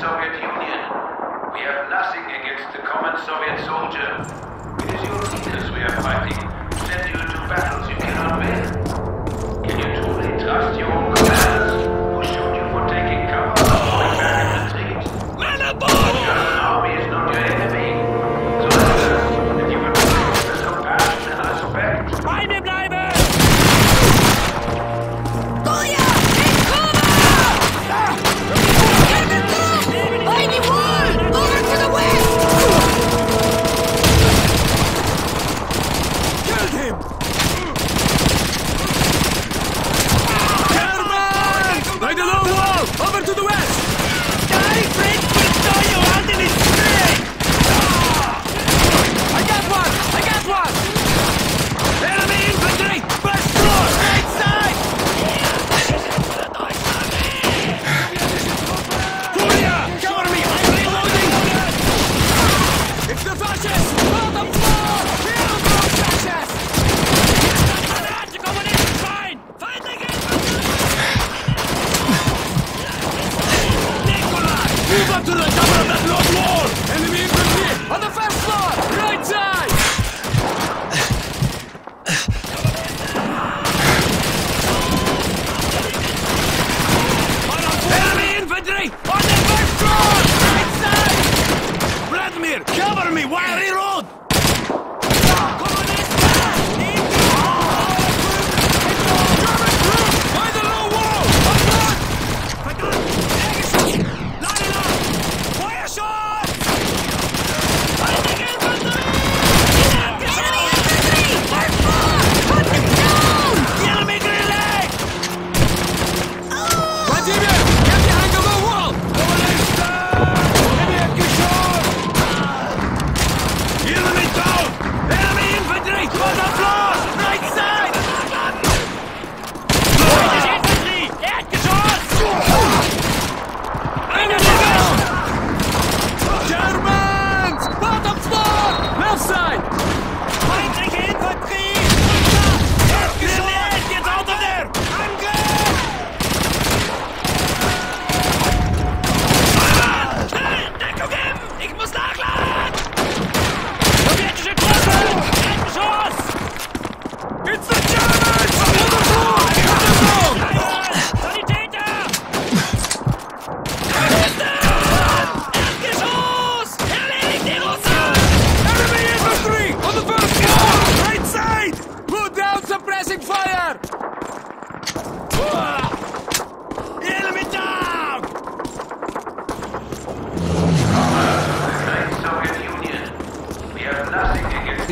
Soviet Union. We have nothing against the common Soviet soldier. It is your leaders we are fighting. Send you to battles you cannot win.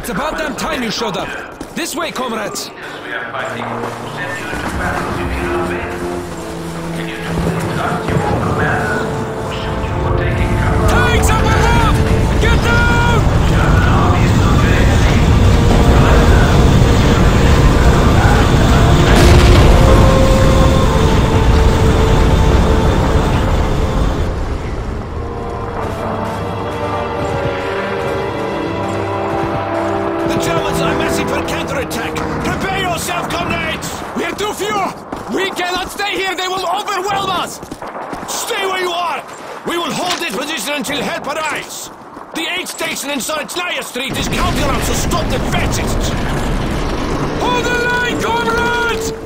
It's about damn time you showed up. This way, comrades! The aid station in Sarachnaya Street is counting on us to stop the fascists! Hold the line, comrades!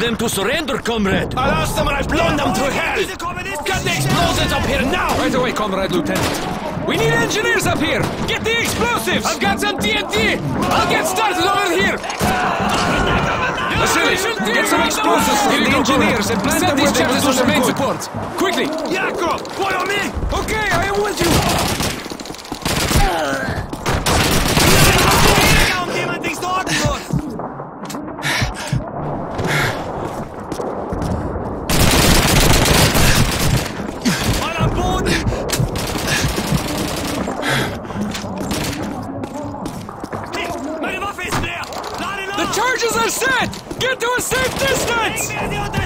Them to surrender, comrade? I'll ask them when I've blown them to hell! Get the explosives up here now! Right away, Comrade Lieutenant. We need engineers up here! Get the explosives! I've got some TNT! I'll get started over here! Vasily, get some explosives for the engineers and plant them where they will do some main support. Quickly! Jakob! Follow me! Okay, I am with you! 命を